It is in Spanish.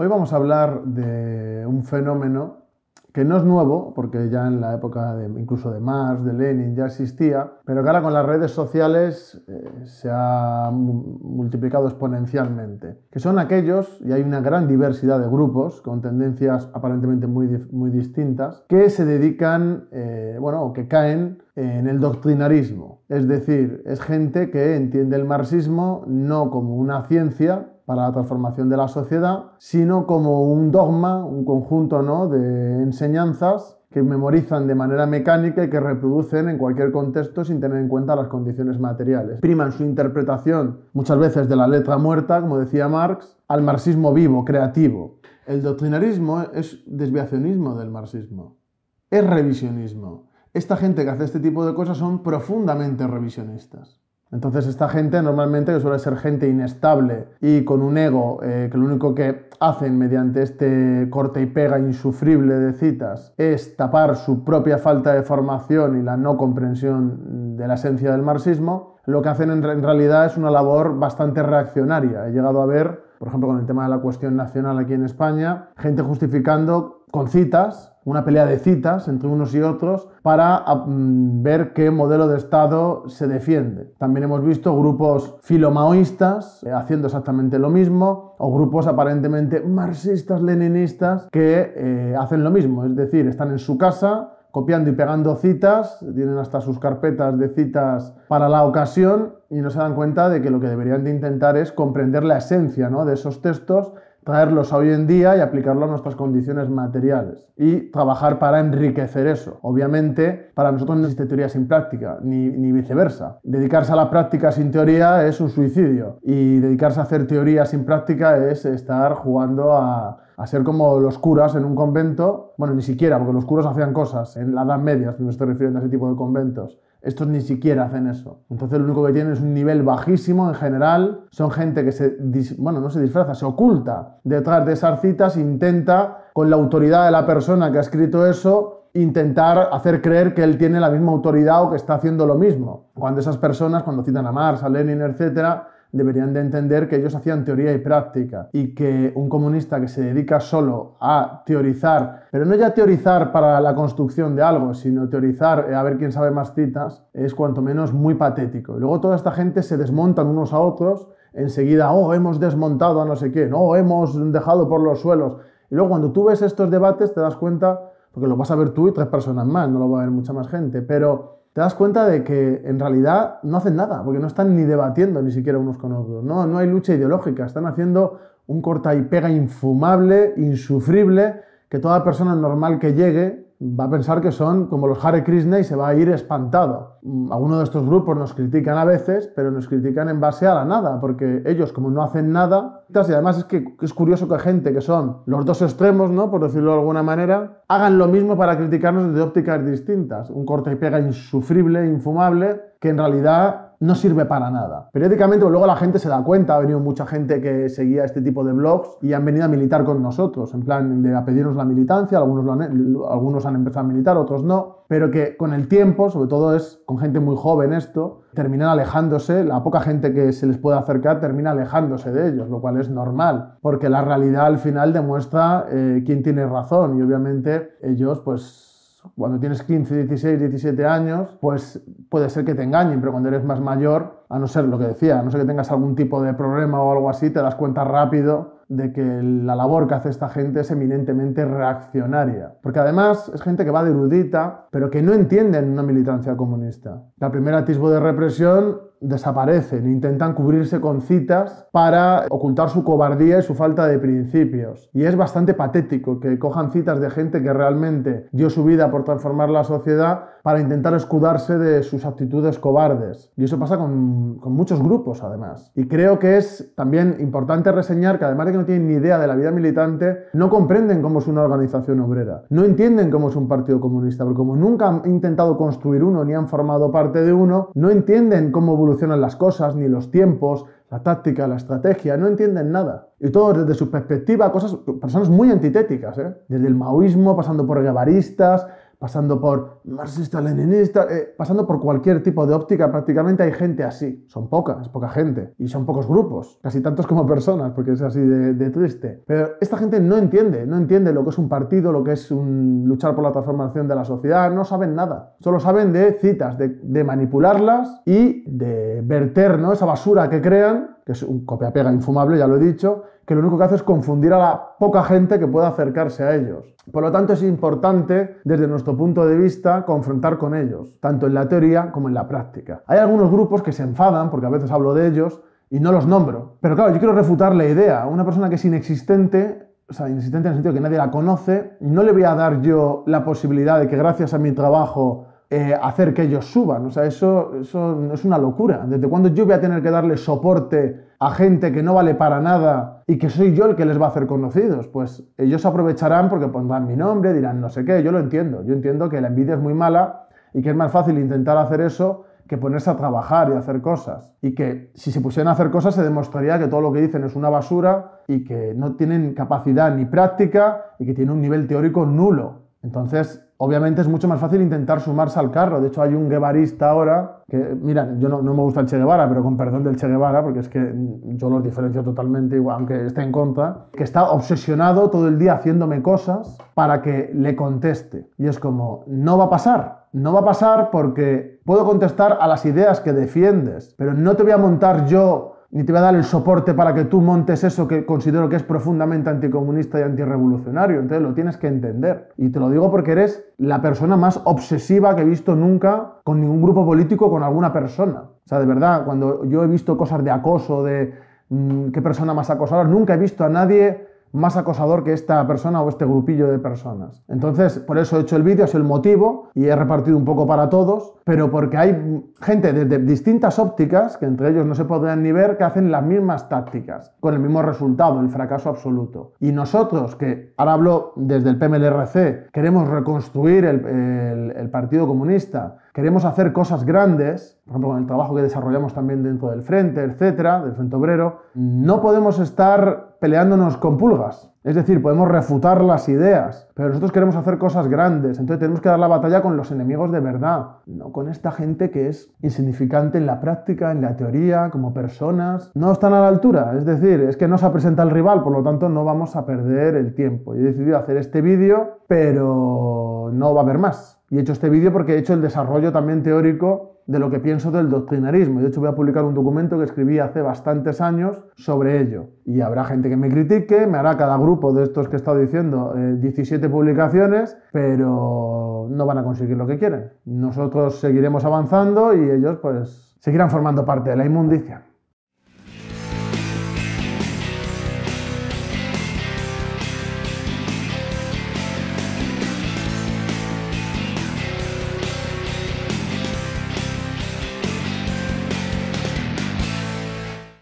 Hoy vamos a hablar de un fenómeno que no es nuevo, porque ya en la época de, incluso de Marx, de Lenin, ya existía, pero que ahora con las redes sociales eh, se ha multiplicado exponencialmente, que son aquellos, y hay una gran diversidad de grupos con tendencias aparentemente muy, muy distintas, que se dedican, eh, bueno, o que caen en el doctrinarismo. Es decir, es gente que entiende el marxismo no como una ciencia, para la transformación de la sociedad, sino como un dogma, un conjunto ¿no? de enseñanzas que memorizan de manera mecánica y que reproducen en cualquier contexto sin tener en cuenta las condiciones materiales. Priman su interpretación muchas veces de la letra muerta, como decía Marx, al marxismo vivo, creativo. El doctrinarismo es desviacionismo del marxismo, es revisionismo. Esta gente que hace este tipo de cosas son profundamente revisionistas. Entonces esta gente normalmente suele ser gente inestable y con un ego eh, que lo único que hacen mediante este corte y pega insufrible de citas es tapar su propia falta de formación y la no comprensión de la esencia del marxismo, lo que hacen en, en realidad es una labor bastante reaccionaria. He llegado a ver, por ejemplo, con el tema de la cuestión nacional aquí en España, gente justificando con citas una pelea de citas entre unos y otros para mm, ver qué modelo de Estado se defiende. También hemos visto grupos filomaoístas eh, haciendo exactamente lo mismo o grupos aparentemente marxistas, leninistas que eh, hacen lo mismo, es decir, están en su casa copiando y pegando citas, tienen hasta sus carpetas de citas para la ocasión y no se dan cuenta de que lo que deberían de intentar es comprender la esencia ¿no? de esos textos traerlos a hoy en día y aplicarlo a nuestras condiciones materiales y trabajar para enriquecer eso. Obviamente, para nosotros no existe teoría sin práctica, ni, ni, viceversa. Dedicarse a la práctica sin teoría es un suicidio y dedicarse a hacer teoría sin práctica es estar jugando a, a ser como los curas en un convento, bueno, ni siquiera, porque los curas hacían cosas en la Edad Media, si me estoy refiriendo a ese tipo de conventos, estos ni siquiera hacen eso. Entonces lo único que tienen es un nivel bajísimo en general. Son gente que se, bueno, no se disfraza, se oculta detrás de esas citas, intenta con la autoridad de la persona que ha escrito eso, intentar hacer creer que él tiene la misma autoridad o que está haciendo lo mismo. Cuando esas personas, cuando citan a Marx, a Lenin, etcétera, deberían de entender que ellos hacían teoría y práctica y que un comunista que se dedica solo a teorizar, pero no ya teorizar para la construcción de algo, sino teorizar eh, a ver quién sabe más citas, es cuanto menos muy patético. Luego toda esta gente se desmontan unos a otros, enseguida, oh, hemos desmontado a no sé quién, oh, hemos dejado por los suelos. Y luego cuando tú ves estos debates te das cuenta, porque lo vas a ver tú y tres personas más, no lo va a ver mucha más gente, pero te das cuenta de que en realidad no hacen nada, porque no están ni debatiendo ni siquiera unos con otros. No, no hay lucha ideológica, están haciendo un corta y pega infumable, insufrible, que toda persona normal que llegue va a pensar que son como los Hare Krishna y se va a ir espantado. Mm, algunos de estos grupos nos critican a veces, pero nos critican en base a la nada, porque ellos como no hacen nada, y además es que es curioso que gente que son los dos extremos, ¿no? por decirlo de alguna manera, hagan lo mismo para criticarnos desde ópticas distintas. Un corte y pega insufrible, infumable, que en realidad no sirve para nada. Periódicamente, luego la gente se da cuenta, ha venido mucha gente que seguía este tipo de blogs y han venido a militar con nosotros, en plan de a pedirnos la militancia, algunos, han, algunos han empezado a militar, otros no, pero que con el tiempo, sobre todo es con gente muy joven esto, terminan alejándose, la poca gente que se les puede acercar termina alejándose de ellos, lo cual es normal, porque la realidad al final demuestra eh, quién tiene razón y obviamente ellos pues cuando tienes 15, 16, 17 años, pues puede ser que te engañen, pero cuando eres más mayor, a no ser lo que decía, a no ser que tengas algún tipo de problema o algo así, te das cuenta rápido de que la labor que hace esta gente es eminentemente reaccionaria. Porque además es gente que va de erudita, pero que no entienden una militancia comunista. El primer atisbo de represión desaparecen, intentan cubrirse con citas para ocultar su cobardía y su falta de principios. Y es bastante patético que cojan citas de gente que realmente dio su vida por transformar la sociedad para intentar escudarse de sus actitudes cobardes. Y eso pasa con, con, muchos grupos, además. Y creo que es también importante reseñar que además de que no tienen ni idea de la vida militante, no comprenden cómo es una organización obrera, no entienden cómo es un partido comunista, porque como nunca han intentado construir uno ni han formado parte de uno, no entienden cómo evolucionan las cosas, ni los tiempos, la táctica, la estrategia, no entienden nada. Y todo desde su perspectiva, cosas, personas muy antitéticas, ¿eh? desde el maoísmo, pasando por guevaristas, pasando por marxista-leninista, eh, pasando por cualquier tipo de óptica, prácticamente hay gente así. Son pocas, poca gente. Y son pocos grupos, casi tantos como personas, porque es así de, triste. Pero esta gente no entiende, no entiende lo que es un partido, lo que es luchar por la transformación de la sociedad, no saben nada. Solo saben de citas, de, de manipularlas y de verter ¿no? esa basura que crean, que es un copia-pega infumable, ya lo he dicho, que lo único que hace es confundir a la poca gente que pueda acercarse a ellos. Por lo tanto, es importante, desde nuestro punto de vista, confrontar con ellos, tanto en la teoría como en la práctica. Hay algunos grupos que se enfadan, porque a veces hablo de ellos, y no los nombro. Pero claro, yo quiero refutar la idea. Una persona que es inexistente, o sea, inexistente en el sentido que nadie la conoce, no le voy a dar yo la posibilidad de que gracias a mi trabajo eh, hacer que ellos suban. O sea, eso, eso es una locura. ¿Desde cuándo yo voy a tener que darle soporte a gente que no vale para nada y que soy yo el que les va a hacer conocidos? Pues ellos aprovecharán porque pondrán mi nombre, dirán no sé qué. Yo lo entiendo. Yo entiendo que la envidia es muy mala y que es más fácil intentar hacer eso que ponerse a trabajar y hacer cosas. Y que si se pusieran a hacer cosas se demostraría que todo lo que dicen es una basura y que no tienen capacidad ni práctica y que tienen un nivel teórico nulo. Entonces, obviamente es mucho más fácil intentar sumarse al carro. De hecho, hay un guevarista ahora, que, mira, yo no, me gusta el Che Guevara, pero con perdón del Che Guevara, porque es que yo los diferencio totalmente, aunque esté en contra, que está obsesionado todo el día haciéndome cosas para que le conteste. Y es como, no va a pasar. No va a pasar porque puedo contestar a las ideas que defiendes, pero no te voy a montar yo ni te voy a dar el soporte para que tú montes eso que considero que es profundamente anticomunista y antirrevolucionario. Entonces lo tienes que entender. Y te lo digo porque eres la persona más obsesiva que he visto nunca con ningún grupo político, con alguna persona. O sea, de verdad, cuando yo he visto cosas de acoso, de mm, qué persona más acosadora, nunca he visto a nadie más acosador que esta persona o este grupillo de personas. Entonces, por eso he hecho el vídeo, es el motivo y he repartido un poco para todos, pero porque hay gente desde distintas ópticas, que entre ellos no se podrían ni ver, que hacen las mismas tácticas, con el mismo resultado, el fracaso absoluto. Y nosotros, que ahora hablo desde el PMLRC, queremos reconstruir el, el Partido Comunista, queremos hacer cosas grandes, por ejemplo, con el trabajo que desarrollamos también dentro del Frente, etcétera, del Frente Obrero, no podemos estar peleándonos con pulgas. Es decir, podemos refutar las ideas, pero nosotros queremos hacer cosas grandes, entonces tenemos que dar la batalla con los enemigos de verdad, no con esta gente que es insignificante en la práctica, en la teoría, como personas. No están a la altura, es decir, es que no se presenta el rival, por lo tanto no vamos a perder el tiempo. Yo he decidido hacer este vídeo, pero no va a haber más. Y he hecho este vídeo porque he hecho el desarrollo también teórico de lo que pienso del doctrinarismo. De hecho, voy a publicar un documento que escribí hace bastantes años sobre ello. Y habrá gente que me critique, me hará cada grupo de estos que he estado diciendo 17 eh, publicaciones, pero no van a conseguir lo que quieren. Nosotros seguiremos avanzando y ellos pues seguirán formando parte de la inmundicia.